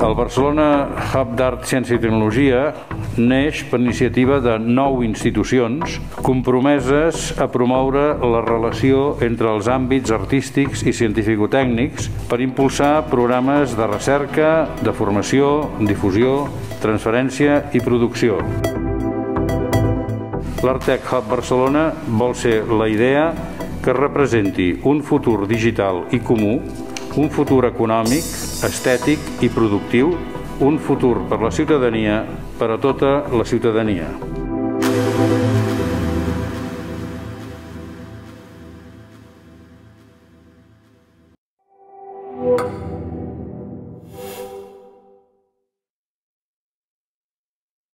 El Barcelona Hub d'Art, Ciència i Tecnologia neix per iniciativa de nou institucions compromeses a promoure la relació entre els àmbits artístics i científico-tècnics per impulsar programes de recerca, de formació, difusió, transferència i producció. L'Artec Hub Barcelona vol ser la idea que representi un futur digital i comú, un futur econòmic, estètic i productiu, un futur per la ciutadania, per a tota la ciutadania.